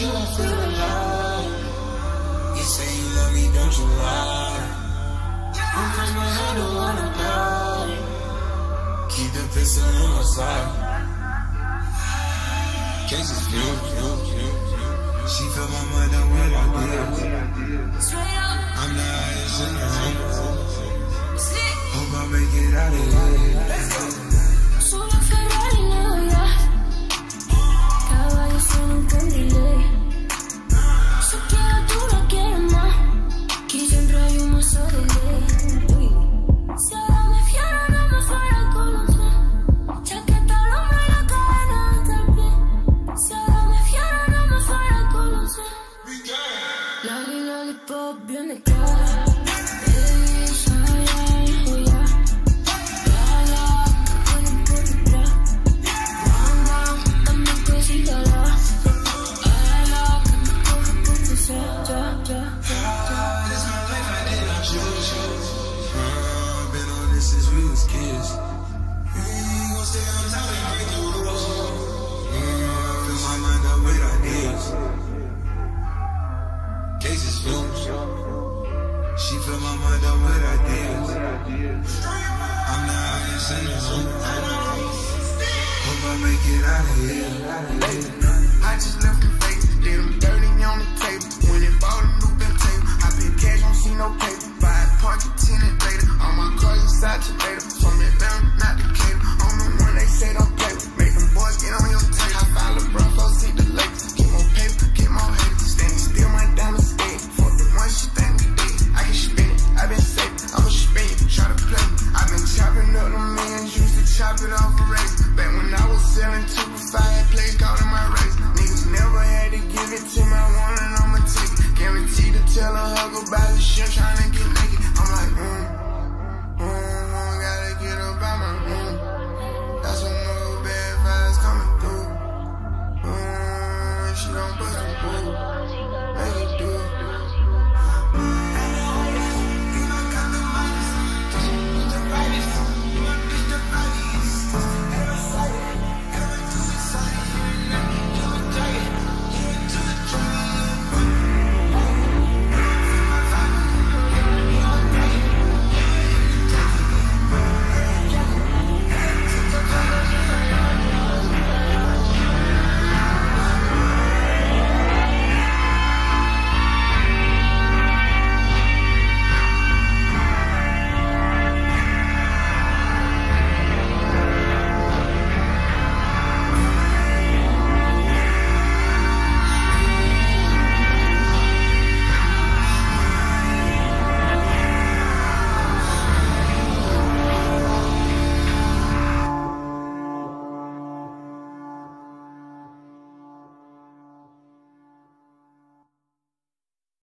you won't feel alone. You say you love me, don't you lie? Who comes my hand, don't wanna die? Keep the pistol on my side. Case is Cases fuel, fuel, fuel. She felt my mother when I Bionicon. feel my mind up with ideas. I'm the highest in the room. Hope I make it out of here. she gon' bust.